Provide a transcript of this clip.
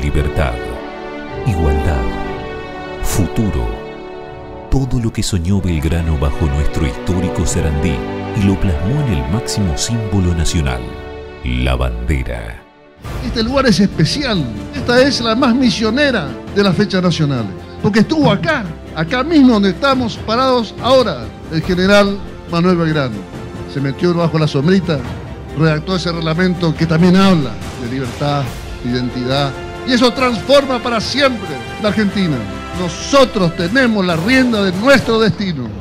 libertad, igualdad, futuro. Todo lo que soñó Belgrano bajo nuestro histórico Sarandí y lo plasmó en el máximo símbolo nacional, la bandera. Este lugar es especial. Esta es la más misionera de las fechas nacionales. Porque estuvo acá, acá mismo donde estamos parados ahora, el general Manuel Belgrano. Se metió bajo la sombrita, redactó ese reglamento que también habla de libertad, de identidad. Y eso transforma para siempre la Argentina. Nosotros tenemos la rienda de nuestro destino.